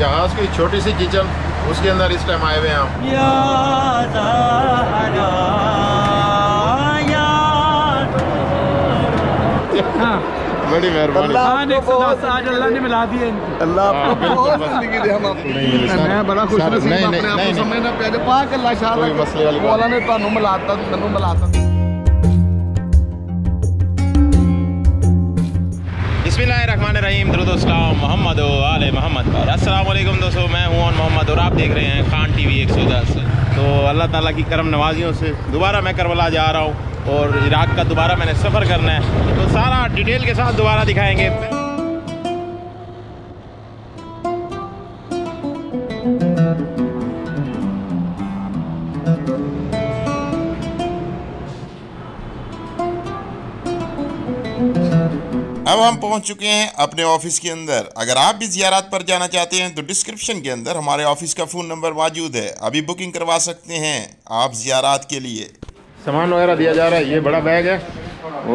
जहाज की छोटी सी किचन उसके अंदर इस टाइम आए हुए हैं हम बड़ी मेहरबानी आज अल्लाह ने मिला दिए इनको अल्लाह आपको बहुत जिंदगी दे हम आपको मैं बड़ा खुश सर, नसीब नहीं, अपने आप नहीं, को समझना ਪਿਆ ਜੇ ਪਾਕ ਅੱਲਾ ਸ਼ਾਹ कोई मसले वाली बात ਮੌਲਾ ਨੇ ਤੁਹਾਨੂੰ ਮਿਲਾਤਾ ਮੈਨੂੰ ਮਿਲਾਤਾ रहीम दरुदोस्लाम मोहम्मद आल मोहम्मद। वालेकुम दोस्तों, मैं हूँ और मोहम्मद और आप देख रहे हैं खान टी वी एक सौ दस। तो अल्लाह ताला की करम नवाजियों से दोबारा मैं करबला जा रहा हूँ और इराक का दोबारा मैंने सफ़र करना है। तो सारा डिटेल के साथ दोबारा दिखाएँगे। अब हम पहुँच चुके हैं अपने ऑफ़िस के अंदर। अगर आप भी जियारत पर जाना चाहते हैं तो डिस्क्रिप्शन के अंदर हमारे ऑफ़िस का फ़ोन नंबर मौजूद है। अभी बुकिंग करवा सकते हैं आप जियारत के लिए। सामान वगैरह दिया जा रहा है, ये बड़ा बैग है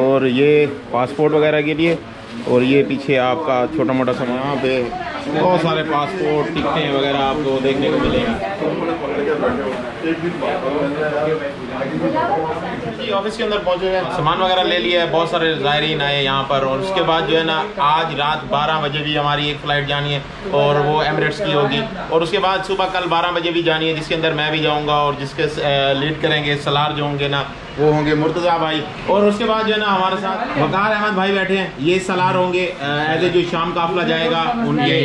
और ये पासपोर्ट वगैरह के लिए और ये पीछे आपका छोटा मोटा सामान, यहाँ पे बहुत सारे पासपोर्ट, टिकटें वगैरह आपको देखने को मिलेंगे। ऑफ़िस के अंदर पहुँचे हैं सामान वगैरह ले लिया है बहुत सारे ज़ायरीन आए यहाँ पर। और उसके बाद जो है ना आज रात 12 बजे भी हमारी एक फ़्लाइट जानी है और वो एमरेट्स की होगी। और उसके बाद सुबह कल 12 बजे भी जानी है जिसके अंदर मैं भी जाऊँगा और जिसके लीड करेंगे सलार जो होंगे ना वो होंगे मुर्तज़ा भाई। और उसके बाद जो है ना हमारे साथ वकार अहमद भाई बैठे हैं ये सलार होंगे एज ए जो शाम काफिला जाएगा उनके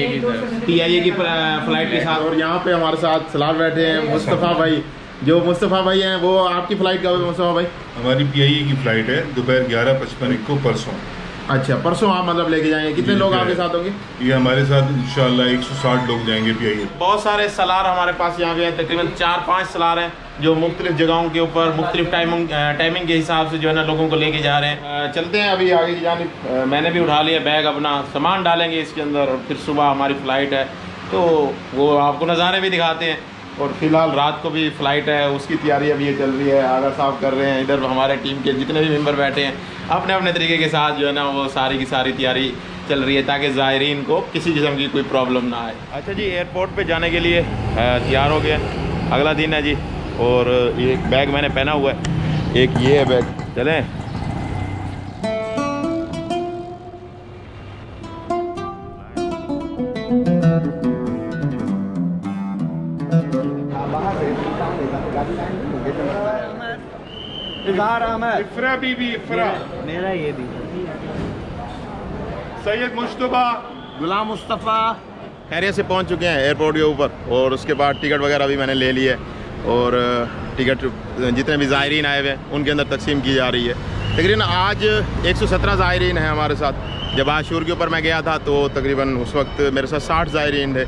टी आई ए की फ़्लाइट के साथ। और यहाँ पे हमारे साथ सलार बैठे हैं मुस्तफ़ा भाई जो मुस्तफ़ा भाई हैं वो आपकी फ़्लाइट कब है मुस्तफ़ा भाई? हमारी पीआईए की फ़्लाइट है दोपहर ग्यारह पचपन को परसों। अच्छा परसों आप मतलब लेके जाएँगे। कितने लोग आपके साथ होंगे? ये हमारे साथ इंशाल्लाह 160 लोग जाएँगे पीआईए बहुत सारे सलार हमारे पास यहाँ पे हैं तकरीबन चार पाँच सलार हैं जो मुख्तलिफ़ जगहों के ऊपर मुख्तलिफ़ टाइमिंग टाइमिंग के हिसाब से जो है ना लोगों को लेके जा रहे हैं। चलते हैं अभी आगे की जानी मैंने भी उठा लिया बैग अपना सामान डालेंगे इसके अंदर और फिर सुबह हमारी फ़्लाइट है। तो वो आपको नज़ारे भी दिखाते हैं। और फ़िलहाल रात को भी फ़्लाइट है, उसकी तैयारी अभी ये चल रही है आगा साहब कर रहे हैं, इधर हमारे टीम के जितने भी मेंबर बैठे हैं अपने अपने तरीके के साथ जो है ना, वो सारी की सारी तैयारी चल रही है ताकि ज़ायरीन को किसी किस्म की कोई प्रॉब्लम ना आए। अच्छा जी एयरपोर्ट पर जाने के लिए तैयार हो गए अगला दिन है जी, और एक बैग मैंने पहना हुआ है। एक ये है बैग चलें। इजहार अहमद इफ्रा बीबी इफ्रा। मेरा ये भी। सैयद मुश्तबा। गुलाम मुस्तफ़ा खैरियत से पहुँच चुके हैं एयरपोर्ट के ऊपर और उसके बाद टिकट वगैरह भी मैंने ले ली है और टिकट जितने भी ज़ायरीन आए हुए हैं उनके अंदर तकसीम की जा रही है। तकरीबन आज 117 ज़ायरीन हैं हमारे साथ। जब आशूर के ऊपर मैं गया था तो तकरीबन उस वक्त मेरे साथ 60 ज़ायरीन थे।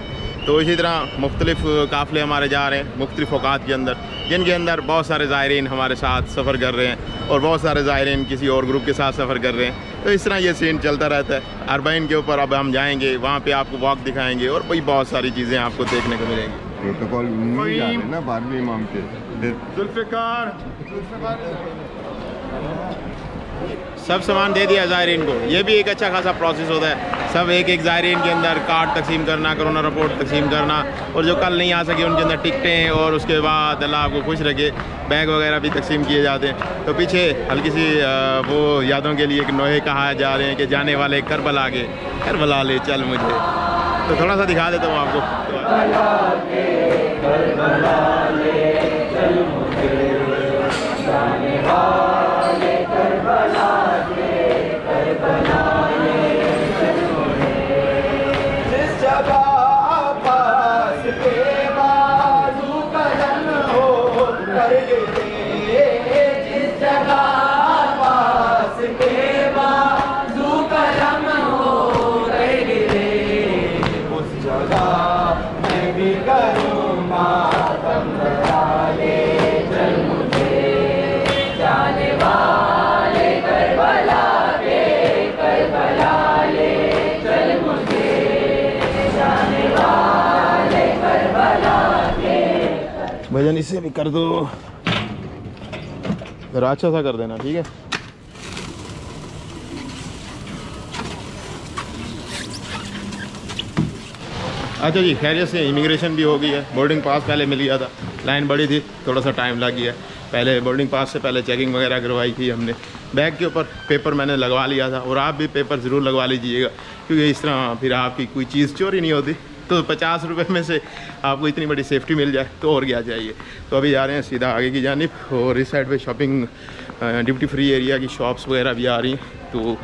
तो इसी तरह मुख्तलिफ़ काफ़िले हमारे जा रहे हैं मुख्तलिफ़ अवकात के अंदर जिनके अंदर बहुत सारे ज़ायरीन हमारे साथ सफ़र कर रहे हैं और बहुत सारे ज़ायरीन किसी और ग्रुप के साथ सफ़र कर रहे हैं। तो इस तरह ये सीन चलता रहता है। अरबाइन के ऊपर अब हम जाएँगे वहाँ पे आपको वॉक दिखाएँगे और वही बहुत सारी चीज़ें आपको देखने को मिलेंगी। प्रोटोकॉल ना बारहवीं इमाम के। सब सामान दे दिया ज़ायरीन को। ये भी एक अच्छा खासा प्रोसेस होता है। सब एक एक ज़ायरीन के अंदर कार्ड तकसीम करना कोरोना रिपोर्ट तकसीम करना, और जो कल नहीं आ सके उनके अंदर टिकटें और उसके बाद अल्लाह आपको खुश रखे, बैग वगैरह भी तकसीम किए जाते हैं। तो पीछे हल्की सी वो यादों के लिए एक नोहे कहा जा रहे हैं कि जाने वाले करबला के। करबला ले चल मुझे। तो थोड़ा सा दिखा देता हूँ आपको। भजन इसे भी कर दो। अच्छा सा कर देना ठीक है? अच्छा जी, खैरियत से इमिग्रेशन भी हो गई है। बोर्डिंग पास पहले मिल गया था। लाइन बड़ी थी, थोड़ा सा टाइम लग गया। पहले बोर्डिंग पास से पहले चेकिंग वगैरह करवाई थी हमने। बैग के ऊपर पेपर मैंने लगवा लिया था और आप भी पेपर ज़रूर लगवा लीजिएगा। क्योंकि इस तरह फिर आपकी कोई चीज़ चोरी नहीं होती। तो पचास रुपये में से आपको इतनी बड़ी सेफ्टी मिल जाए तो और क्या चाहिए। तो अभी जा रहे हैं सीधा आगे की जानिब और इस साइड पे शॉपिंग ड्यूटी फ्री एरिया की शॉप्स वगैरह भी आ रही हैं। तो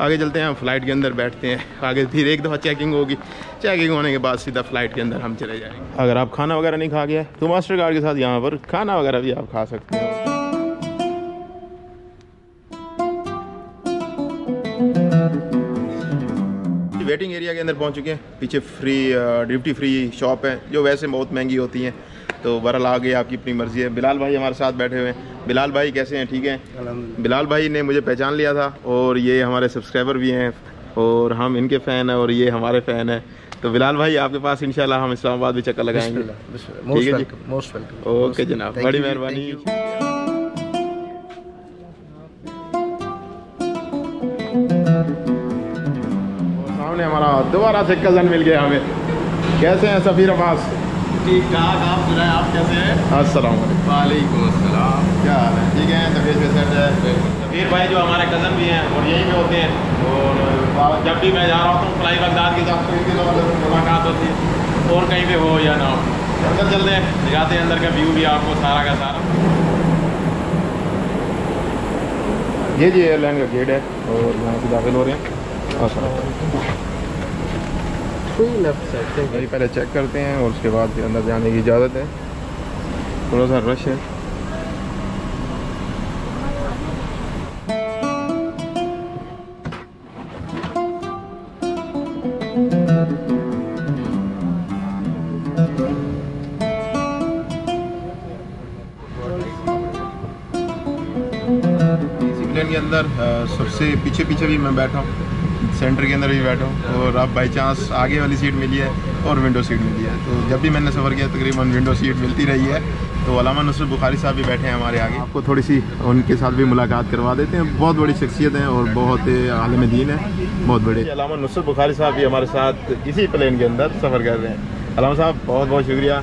आगे चलते हैं हम फ़्लाइट के अंदर बैठते हैं। आगे फिर एक दफ़ा चेकिंग होगी। चेकिंग होने के बाद सीधा फ़्लाइट के अंदर हम चले जाएँगे। अगर आप खाना वगैरह नहीं खा गए तो मास्टर कार्ड के साथ यहाँ पर खाना वगैरह भी आप खा सकते हो। वेटिंग एरिया के अंदर पहुँच चुके हैं। पीछे फ्री ड्यूटी फ्री शॉप है जो वैसे बहुत महँगी होती हैं। तो बहरहाल आगे आपकी अपनी मर्ज़ी है। बिलाल भाई हमारे साथ बैठे हुए हैं। बिलाल भाई कैसे हैं? ठीक हैं? बिलाल भाई ने मुझे पहचान लिया था और ये हमारे सब्सक्राइबर भी हैं और हम इनके फ़ैन हैं और ये हमारे फ़ैन हैं। तो बिलाल भाई आपके पास इंशाल्लाह हम इस्लामाबाद भी चक्कर लगाएँगे। ठीक है जी? मोस्ट वेलकम ओके जनाब बड़ी मेहरबानी। सामने हमारा दोबारा से कज़न मिल गया हमें। कैसे हैं सफ़ीर अब्बास? ठीक ठाक आप सुनाए आप कैसे हैं? अस्सलाम वालेकुम वालेकुम अस्सलाम क्या हाल है? ठीक है? तबीयत भी है? सफ़ीर भाई जो हमारे कज़न भी हैं और यहीं पे होते हैं। और जब भी मैं जा रहा हूँ फ्लाई बगदाद के साथ तो तो मुलाकात होती है। और कहीं पे हो या ना हो। अंदर चलते हैं। दिखाते हैं अंदर का व्यू भी आपको सारा का सारा। ये जी एयरलाइन का गेट है और यहाँ से दाखिल हो रहे हैं। लेफ़्ट साइड पहले चेक करते हैं और उसके बाद फिर अंदर जाने की इजाज़त है। थोड़ा सा रश है। के अंदर सबसे पीछे पीछे भी मैं बैठा हूँ। सेंटर के अंदर भी बैठो और अब बाई चांस आगे वाली सीट मिली है और विंडो सीट मिली है। तो जब भी मैंने सफ़र किया तकरीबन विंडो सीट मिलती रही है। तो अलामा नसर बुखारी साहब भी बैठे हैं हमारे आगे। आपको थोड़ी सी उनके साथ भी मुलाकात करवा देते हैं। बहुत बड़ी शख्सियत हैं और बहुत आलम दीन है। बहुत बड़े। अलामा नसर बुखारी साहब भी हमारे साथ इसी प्लेन के अंदर सफ़र कर रहे हैं। अलामा साहब बहुत बहुत शुक्रिया।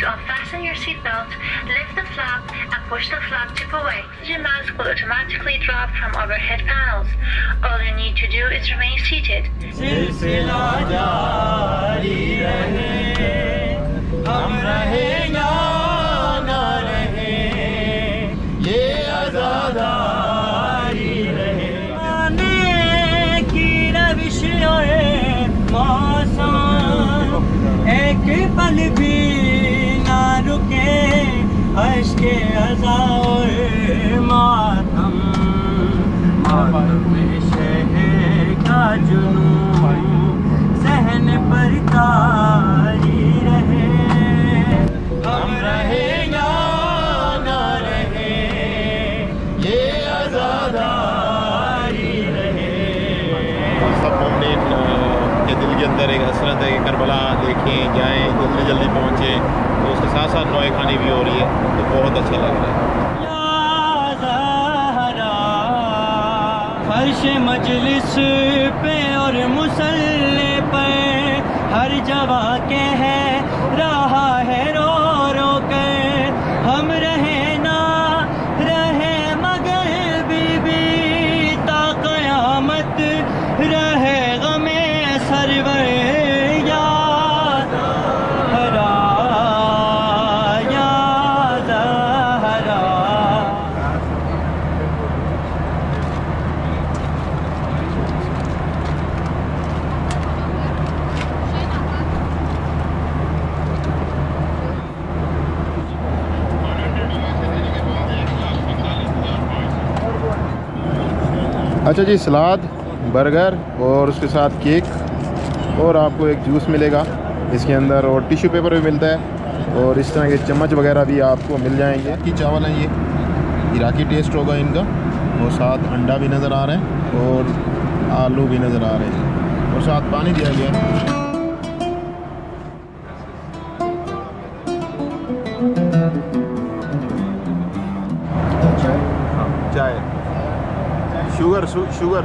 To unfasten your seatbelt, lift the flap and push the flap tip away. Oxygen mask will automatically drop from overhead panels. All you need to do is remain seated. सिलसिला जारी रहे हर्ष के अजा मातम मातम का जुनून सहन पर तारी रहे। हम रहे के दिल के अंदर एक हसरत है कि करबला देखें, जाएँ जल्दी जल्दी पहुँचें। साथ साथ नोए खानी भी हो रही है तो बहुत अच्छा लग रहा है। फर्श मजलिस पे और मुसल्ले पर हर जवा के है, रहा है अच्छा जी, सलाद, बर्गर और उसके साथ केक और आपको एक जूस मिलेगा। इसके अंदर और टिश्यू पेपर भी मिलता है और इस तरह के चम्मच वगैरह भी आपको मिल जाएँगे। कि चावल हैं ये। इराकी टेस्ट होगा इनका। और साथ अंडा भी नज़र आ रहे हैं और आलू भी नज़र आ रहे हैं। और साथ पानी दिया गया है। शुगर शुगर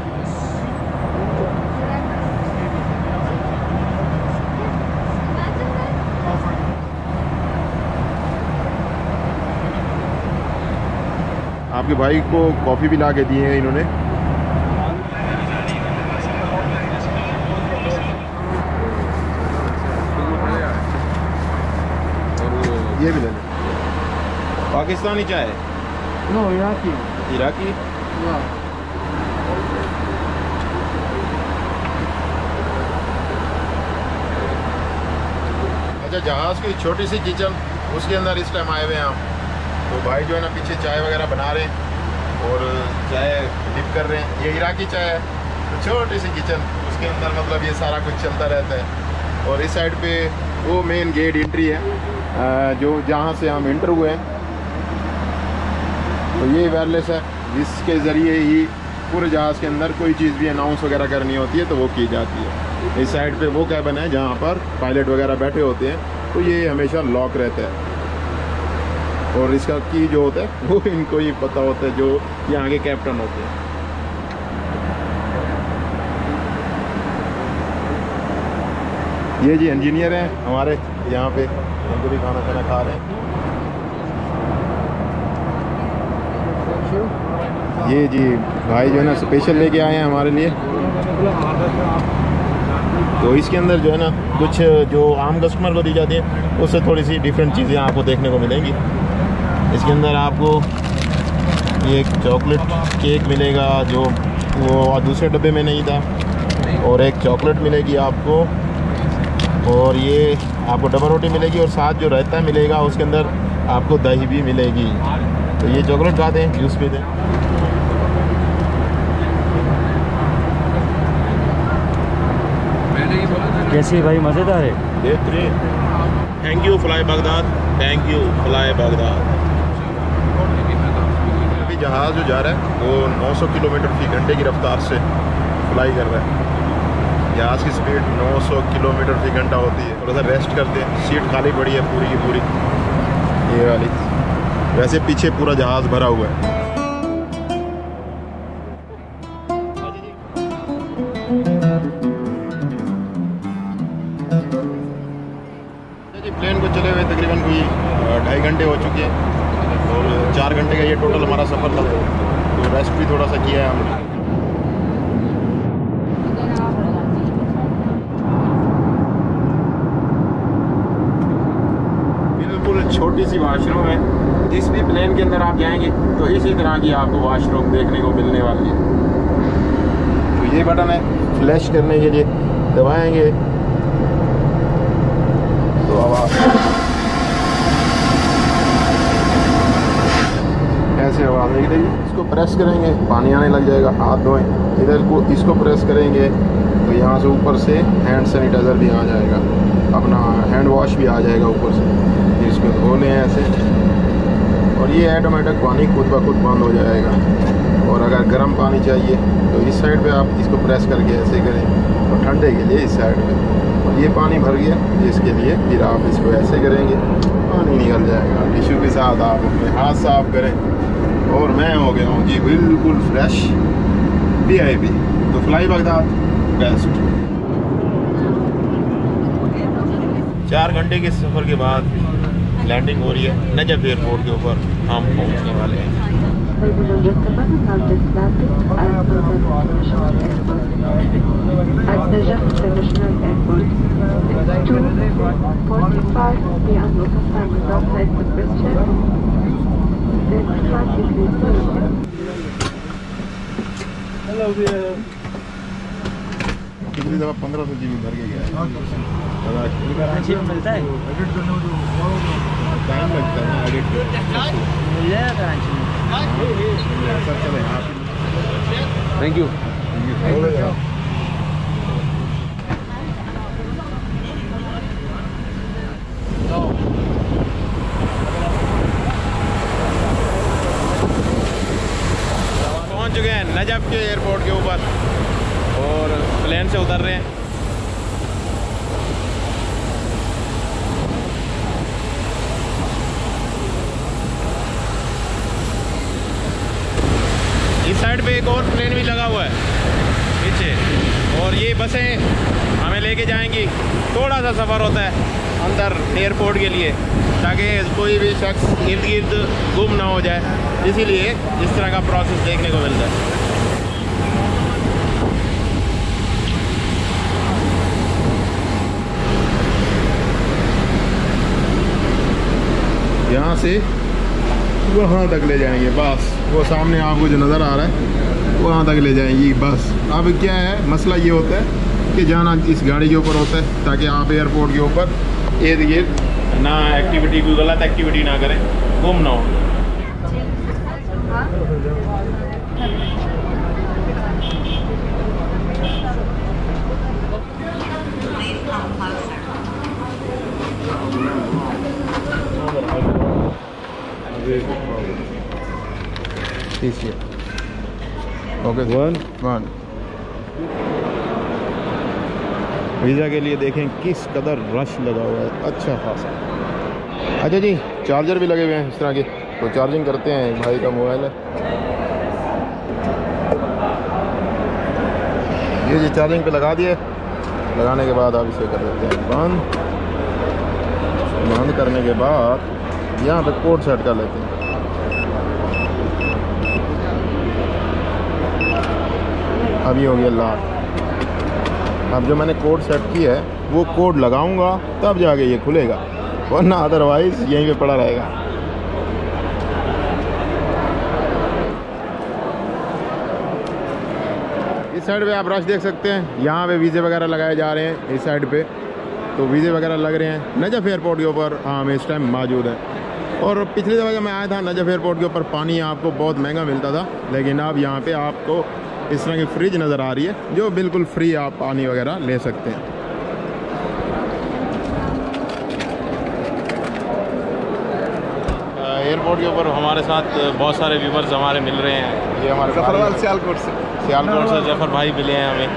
आपके भाई को कॉफ़ी भी ला के दिए है इन्होंने। ये भी ले लें। पाकिस्तानी चाय? नो इराकी? इराकी अच्छा जहाज़ की छोटी सी किचन, उसके अंदर इस टाइम आए हुए हैं हम तो भाई जो है ना, पीछे चाय वगैरह बना रहे हैं और चाय डिप कर रहे हैं। ये इराकी चाय है। तो छोटी सी किचन, उसके अंदर मतलब ये सारा कुछ चलता रहता है। और इस साइड पे वो मेन गेट एंट्री है जो जहाँ से हम इंटर हुए हैं। तो ये वायरलेस है। जिसके ज़रिए ही पूरे जहाज़ के अंदर कोई चीज़ भी अनाउंस वगैरह करनी होती है तो वो की जाती है। इस साइड पे वो कैबन है जहाँ पर पायलट वगैरह बैठे होते हैं। तो ये हमेशा लॉक रहता है। और इसका की जो होता है, वो इनको ही पता होता है, जो यहाँ के कैप्टन होते हैं। ये जी इंजीनियर हैं हमारे यहाँ पे। उनको भी खाना खाना खा रहे हैं। ये जी भाई जो है ना स्पेशल लेके आए हैं हमारे लिए। तो इसके अंदर जो है ना, कुछ, जो आम कस्टमर को दी जाती है, उससे थोड़ी सी डिफरेंट चीज़ें आपको देखने को मिलेंगी। इसके अंदर आपको ये चॉकलेट केक मिलेगा, जो वो दूसरे डब्बे में नहीं था, और एक चॉकलेट मिलेगी आपको, और ये आपको डबल रोटी मिलेगी, और साथ जो रहता मिलेगा, उसके अंदर आपको दही भी मिलेगी। तो ये चॉकलेट खा दें जूस पी दें कैसी है भाई मज़ेदार है। बेहतरीन। Thank you fly Baghdad thank you fly Baghdad अभी जहाज़ जो जा रहा है वो 900 किलोमीटर फ़ी घंटे की रफ्तार से फ्लाई कर रहा है। जहाज़ की स्पीड 900 किलोमीटर फ़ी घंटा होती है। थोड़ा सा रेस्ट करते हैं। सीट खाली पड़ी है पूरी की पूरी। ये वाली। वैसे पीछे पूरा जहाज़ भरा हुआ है। हमारा सफ़र था। तो रेस्ट भी थोड़ा सा किया है हमने। बिल्कुल छोटी सी वाशरूम है। जिस भी प्लेन के अंदर आप जाएँगे तो इसी तरह की आपको वाशरूम देखने को मिलने वाली है। तो ये बटन है फ्लैश करने के लिए। दबाएँगे तो अब आप आवाज़ आएगी देखिए इसको प्रेस करेंगे, पानी आने लग जाएगा, हाथ धोएँ। इधर को, इसको प्रेस करेंगे तो यहाँ से ऊपर से हैंड सैनिटाइज़र भी आ जाएगा। अपना हैंड वॉश भी आ जाएगा ऊपर से। इसको धो लें ऐसे। और ये ऐटोमेटिक पानी खुद ब खुद बंद हो जाएगा। और अगर गर्म पानी चाहिए तो इस साइड पे आप इसको प्रेस करके ऐसे करें। और ठंडे के लिए इस साइड पे। और ये पानी भर गया इसके लिए फिर आप इसको ऐसे करेंगे, पानी निकल जाएगा। टिश्यू के साथ आप अपने हाथ साफ़ करें। और मैं हो गया हूँ जी बिल्कुल फ्रेश वी आई पी तो फ्लाई बगदाद बेस्ट चार घंटे के सफ़र के बाद लैंडिंग हो रही है नजफ एयरपोर्ट के ऊपर। हम पहुँचने वाले हैं। पिछली दफ़ा पंद्रह सौ जी बी भर के गया मिलता है? टाइम लगता है एडिट मिल जाएगा कराची में सर चले आप थैंक यू चुके हैं नजफ के एयरपोर्ट के ऊपर। और प्लेन से उतर रहे हैं। इस साइड पे एक और प्लेन भी लगा हुआ है। पीछे। और ये बसें हमें लेके जाएँगी। थोड़ा सा सफ़र होता है अंदर एयरपोर्ट के लिए, ताकि कोई भी शख्स इर्द गिर्द गुम ना हो जाए। इसीलिए इस तरह का प्रोसेस देखने को मिलता है। यहाँ से वहाँ तक ले जाएँगे, बस। वो सामने आपको जो नज़र आ रहा है, वहाँ तक ले जाएँगी, बस। अब क्या है, मसला ये होता है कि जाना इस गाड़ी के ऊपर होता है, ताकि आप एयरपोर्ट के ऊपर इर्द गिर्द ना एक्टिविटी कोई गलत एक्टिविटी ना करें, गुम ना हो। ओके वन वन वीज़ा के लिए देखें किस कदर रश लगा हुआ है। अच्छा खासा। अच्छा जी चार्जर भी लगे हुए हैं इस तरह के। तो चार्जिंग करते हैं एक भाई का मोबाइल है। ये जी चार्जिंग पे लगा दिए। लगाने के बाद आप इसे कर देते हैं बंद। बंद करने के बाद यहाँ पे कोड सेट कर लेते हैं। अभी हो गया लाल अब जो मैंने कोड सेट किया है, वो कोड लगाऊँगा, तब जाके ये खुलेगा। वरना अदरवाइज़ यहीं पे पड़ा रहेगा। इस साइड पे आप रश देख सकते हैं। यहाँ पे वीज़े वगैरह लगाए जा रहे हैं, इस साइड पे। तो वीज़े वगैरह लग रहे हैं। नजफ़ एयरपोर्ट के ऊपर हाँ हम इस टाइम मौजूद है। और पिछली दफ़ा जब मैं आया था नजफ़ एयरपोर्ट के ऊपर पानी आपको बहुत महँगा मिलता था लेकिन अब यहाँ पे आपको इस तरह की फ्रिज नज़र आ रही है जो बिल्कुल फ्री आप पानी वगैरह ले सकते हैं। एयरपोर्ट के ऊपर हमारे साथ बहुत सारे व्यूवर्स हमारे मिल रहे हैं। ये हमारे सियालकोट से। सियालकोट से ज़फ़र भाई मिले हैं हमें।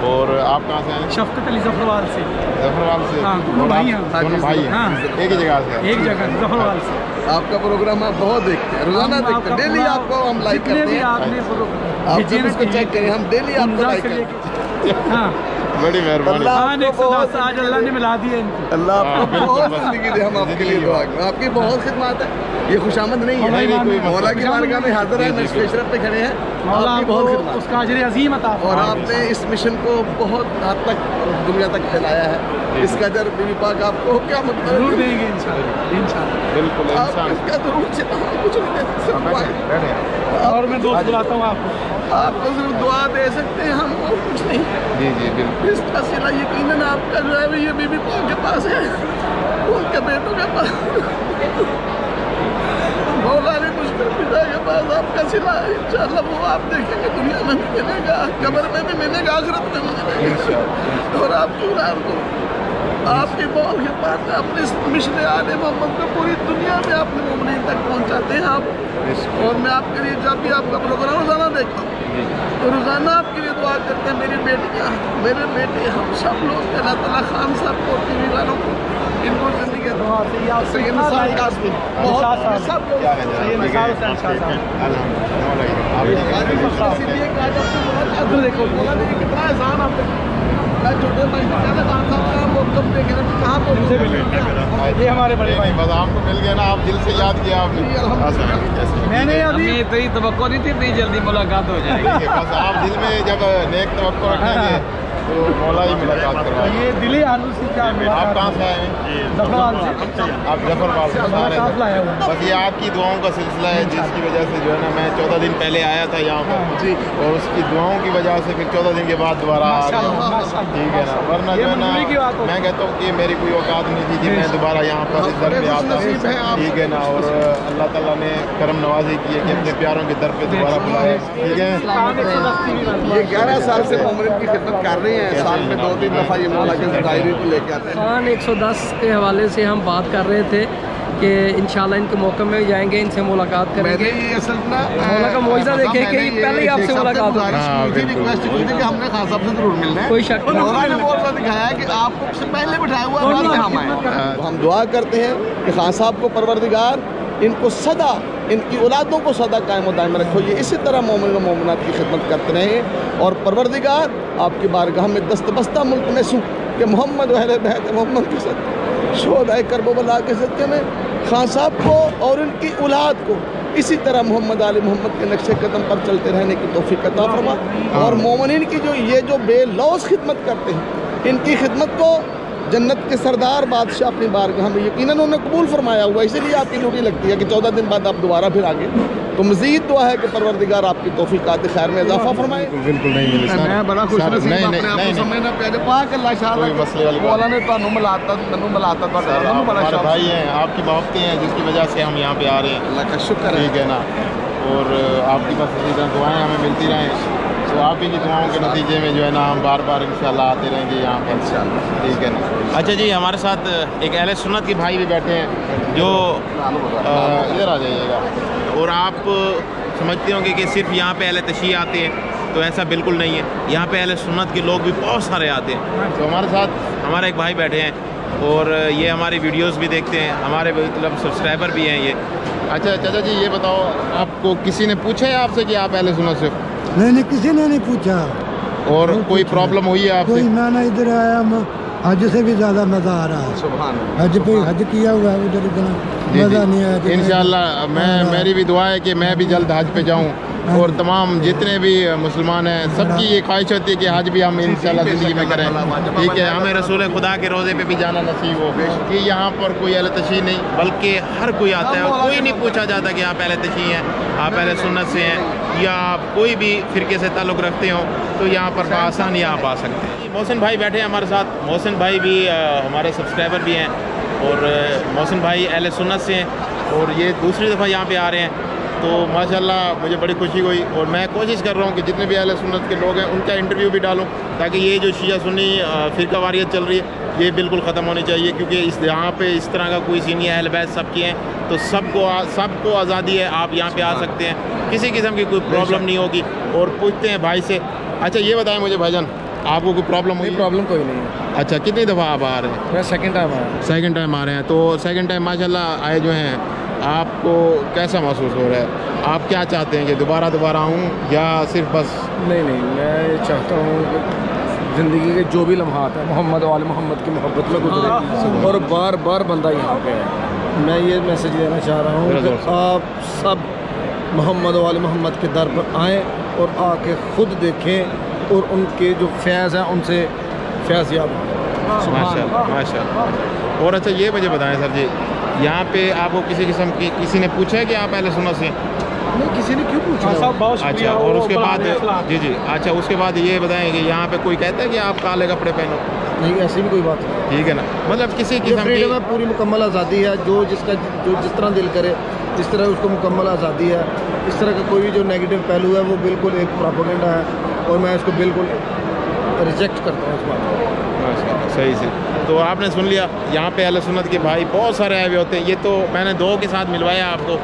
है? और आप कहाँ से शफकत अली जफरवाल से। जफरवाल से? हाँ, दोनों भाई हैं। भाई हैं? हाँ। एक ही जगह से? एक जगह जफरवाल से। आपका प्रोग्राम आप बहुत देखते हैं। रोज़ाना देखते हैं। डेली आपको हम लाइक करते हैं। आपने आप इसको चेक करें। हम डेली आपको लाइक करते हैं। हाँ। बड़ी मेहरबानी। अल्लाह हाँ आज अल्लाह ने मिला दिए अल्लाह हाँ, आपको बहुत ज़िंदगी दे हम आपके लिए दुआ। करें आपकी बहुत खिदमत है। ये खुशामद नहीं नहीं, नहीं, कोई है मौला की बारगाह में हाजिर है पे खड़े हैं। आपकी बहुत उसका अजर अजीम अता। और आपने इस मिशन को बहुत हद तक दुनिया तक फैलाया है। इसका जर बीबी पाक आपको क्या मतलब देंगे इंशाल्लाह इंशाल्लाह। बिल्कुल आप इसका कुछ नहीं सकते बैठे और मैं दोस्त बुलाता हूँ आपको। आपको सिर्फ़ दुआ दे सकते हैं हम और कुछ नहीं। जी जी बिल्कुल। इसका सिला यकीन आपका जो है ये बीबी पाक के पास है। उनके बेटों के पास मौला ने मुश्किल पिता के पास आपका सिला है इंशाल्लाह वो आप देखेंगे दुनिया में भी मिलेगा कब्र में भी मिलेगा आखिरत में भी मिलेगा। और आपकी औलाद को आपके बॉल के पास अपने मिशन आने मोहम्मद को पूरी दुनिया में अपने मुमलिन तक पहुंचाते हैं आप। और मैं आपके लिए जब भी आपका प्रोग्राम रोज़ाना देखता हूँ तो रोज़ाना आपके लिए दुआ करते हैं मेरी बेटियाँ मेरे बेटे हम सब लोग अल्लाह तला खान साहब को टीवी वालों को इनको ज़िंदगी दुआ सैयद निसार कासमी बहुत ये सब सैयद निसार हुसैन शाह साहब। इसीलिए कहा जाता बहुत अदर देखो बोला नहीं कितना एहसान आप पे। मैं छोटे भाई को खान साहब का वो कब देखे ना कहाँ पर ये हमारे बड़े भाई। बस आपको मिल गया ना आप दिल से याद किया आपने। मैंने अभी इतनी तो नहीं थी इतनी जल्दी मुलाकात हो जाएगी। बस आप दिल में जब नेक तवक्को रखेंगे तो मौला ही मुलाकात करवाएँगे ये दिले आलू से क्या आप कहाँ से आए? हैं से। आप से थे। बस ये आपकी दुआओं का सिलसिला है जिसकी वजह से जो है ना मैं चौदह दिन पहले आया था यहाँ पर। जी और उसकी दुआओं की वजह से फिर चौदह दिन के बाद दोबारा आ गया। ठीक है ना? वरना जो है ना मैं कहता हूँ कि मेरी कोई औकात नहीं थी कि मैं दोबारा यहाँ पर इस दर पे आता। है। ठीक है ना? और अल्लाह ताला ने करम नवाजी की है कि अपने प्यारों के दर पे दोबारा बुलाया। ठीक है? ये ग्यारह साल से मोमिन की खिदमत कर रहे हैं साल में दो तीन दफ़ा ये मौला के डायरी को लेके आते हैं। खान 110 के हवाले से हम बात कर रहे थे कि इंशाल्लाह इनके मौके में जाएँगे इनसे मुलाकात करेंगे। असल ना मौला का मुआवजा देखें कि पहले ही आपसे मुलाकात हो। गुजारिश हाँ, की थी, बिल्कुल। रिक्वेस्ट की थी कि हमने खान साहब से ज़रूर मिलना है। कोई शक नहीं। मौला दिखाया है कि आपको पहले बिठाया हुआ दोनों बाद में की हम दुआ करते हैं कि खान साहब को परवरदिगार इनको सदा इनकी औलादों को सदा कायम दायम रखो। ये इसी तरह मोमिन व मोमिनात की खिदमत करते रहें और परवरदिगार आपकी बारगाह में दस्त बस्ता मुल्क में सुख के मोहम्मद वहर बहत मोहम्मद के सत्य शोद शोदाय करबला के सत्य में खान साहब को और उनकी औलाद को इसी तरह मोहम्मद आल मोहम्मद के नक्शे कदम पर चलते रहने की तोफ़ी कदा फरमा। और मोमिन की जो ये जो बेलौस खिदमत करते हैं इनकी खिदमत को जन्नत के सरदार बादशाह अपनी बारगाह में यकीन उन्होंने कबूल फरमाया हुआ इसीलिए आपकी ड्यूटी लगती है कि चौदह दिन बाद आप दोबारा फिर आगे। तो मजीद दुआ है कि परवरदिगार आपकी तोफ़ीक़ात खैर में इजाफा फरमाए। बिल्कुल नहीं भाई है आपकी मोहब्बतें हैं जिसकी वजह से हम यहाँ पे आ रहे हैं। अल्लाह का शुक्र ठीक है ना। और आपकी बस दुआएँ हमें मिलती रहें। तो आप ही की दुआओं के नतीजे में जो है ना हम बार बार इंशाल्लाह आते रहेंगे यहाँ पर ठीक है ना? अच्छा जी हमारे साथ एक अहले सुन्नत के भाई भी बैठे हैं जो इधर आ जाइएगा। और आप समझते होंगे कि सिर्फ़ यहाँ पे अहले तशी आते हैं तो ऐसा बिल्कुल नहीं है। यहाँ पे अहले सुन्नत के लोग भी बहुत सारे आते हैं। तो हमारे साथ हमारे एक भाई बैठे हैं और ये हमारी वीडियोस भी देखते हैं। हमारे मतलब सब्सक्राइबर भी हैं ये। अच्छा चाचा जी ये बताओ आपको किसी ने पूछा है आपसे कि आप पहले सुनो से नहीं नहीं किसी ने नहीं पूछा। और नहीं कोई प्रॉब्लम हुई है आपसे? कोई मैं ना इधर आया मैं हज से भी ज़्यादा मज़ा आ रहा है। हज पे हज किया हुआ है उधर इतना। मज़ा नहीं आया। इन इंशाल्लाह मैं मेरी भी दुआ है कि मैं भी जल्द हज पे जाऊँ। और तमाम जितने भी मुसलमान हैं सबकी ये ख्वाहिश होती है कि आज भी हम इंशाल्लाह ज़िंदगी में करें। ठीक है हमें रसूल खुदा के रोज़े पे भी जाना नसीब हो। कि यहाँ पर कोई अहले तशी नहीं बल्कि हर कोई आता है और कोई नहीं पूछा जाता कि आप पहले तशी हैं आप पहले सुन्नत से हैं या आप कोई भी फ़िरके से ताल्लुक़ रखते हो तो यहाँ पर आसानी आप आ सकते हैं। मोहसिन भाई बैठे हैं हमारे साथ। मोहसिन भाई भी हमारे सब्सक्राइबर भी हैं और मोहसिन भाई अहले सुन्नत से हैं और ये दूसरी दफ़ा यहाँ पे आ रहे हैं। तो माशाल्लाह मुझे बड़ी खुशी हुई और मैं कोशिश कर रहा हूँ कि जितने भी अहले सुन्नत के लोग हैं उनका इंटरव्यू भी डालूँ ताकि ये जो शिया सुन्नी अ, फ़िरका वारियत चल रही है ये बिल्कुल ख़त्म होनी चाहिए क्योंकि इस यहाँ पे इस तरह का कोई सीन है अहल बैत सबकी हैं तो सबको सबको आज़ादी है आप यहाँ पे आ सकते हैं। किसी किस्म की कोई प्रॉब्लम नहीं होगी और पूछते हैं भाई से अच्छा ये बताएँ मुझे भाईजान आपको कोई प्रॉब्लम हुई? प्रॉब्लम कोई नहीं। है अच्छा कितनी दफ़ा आप आ रहे हैं? मैं सेकंड टाइम आया सेकंड टाइम आ रहे हैं तो सेकंड टाइम माशाल्लाह आए जो हैं आपको कैसा महसूस हो रहा है? आप क्या चाहते हैं कि दोबारा दोबारा आऊँ या सिर्फ़ बस? नहीं नहीं मैं ये चाहता हूँ ज़िंदगी के जो भी लम्हात हैं मोहम्मद वाले मोहम्मद की मोहब्बत में गुजरे। और बार बार बंदा यहाँ पे है मैं ये मैसेज देना चाह रहा हूँ कि आप सब मोहम्मद वाले मोहम्मद के दर पर आएँ और आके खुद देखें और उनके जो फैज़ हैं उनसे फैज़ याद हों। माशाल्लाह माशाल्लाह। और अच्छा ये मुझे बताएँ सर जी यहाँ पे आपको किसी किस्म की किसी ने पूछा है कि आप पहले सुना से? नहीं किसी ने क्यों पूछा? अच्छा और उसके बाद जी जी अच्छा उसके बाद ये बताएँ कि यहाँ पे कोई कहता है कि आप काले कपड़े पहनो? नहीं ऐसी भी कोई बात नहीं। ठीक है ना? मतलब किसी किस्म है की पूरी मुकम्मल आज़ादी है। जो जिसका जो जिस तरह दिल करे जिस तरह उसको मुकम्मल आज़ादी है। इस तरह का कोई भी जो नेगेटिव पहलू है वो बिल्कुल एक प्रोपोगेंडा है। और मैं इसको बिल्कुल रिजेक्ट करता हूँ इस बात को। माशाल्लाह, सही से तो आपने सुन लिया यहाँ पे अहले सुन्नत के भाई बहुत सारे आए हुए होते हैं। ये तो मैंने दो के साथ मिलवाया आपको।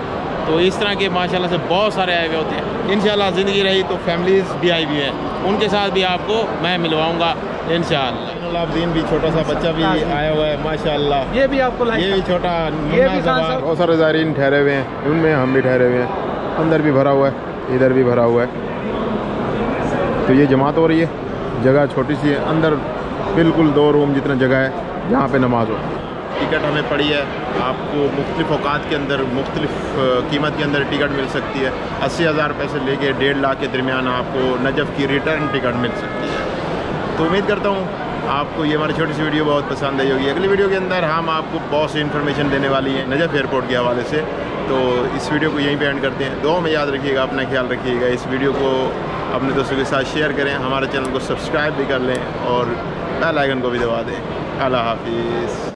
तो इस तरह के माशाल्लाह से बहुत सारे आए हुए होते हैं। इन ज़िंदगी रही तो फैमिलीज़ भी आई हुई हैं। उनके साथ भी आपको मैं मिलवाऊँगा इन दिन भी छोटा सा बच्चा भी आया हुआ है माशाल्लाह। ये भी आपको ये भी छोटा ये भी खान साहब- बहुत सारे ज़ायरीन ठहरे हुए हैं उनमें हम भी ठहरे हुए हैं। अंदर भी भरा हुआ है इधर भी भरा हुआ है। तो ये जमात हो रही है जगह छोटी सी है अंदर बिल्कुल दो रूम जितना जगह है, जहाँ पे नमाज़ हो। टिकट हमें पड़ी है। आपको मुख्तलिफ़ अवकात के अंदर, मुख्तलिफ़ कीमत के अंदर टिकट मिल सकती है। अस्सी हज़ार रुपये से लेके डेढ़ लाख के दरमियान आपको नजफ़ की रिटर्न टिकट मिल सकती है। तो उम्मीद करता हूँ, आपको ये हमारी छोटी सी वीडियो बहुत पसंद आई होगी। अगली वीडियो के अंदर हम आपको बहुत सी इन्फॉर्मेशन देने वाली है नजफ़ एयरपोर्ट के हवाले से। तो इस वीडियो को यहीं पे एंड करते हैं। दो में याद रखिएगा, अपना ख्याल रखिएगा। इस वीडियो को अपने दोस्तों के साथ शेयर करें। हमारे चैनल को सब्सक्राइब भी कर लें और बेल आइकन को भी दबा दें अल्लाह हाफिज़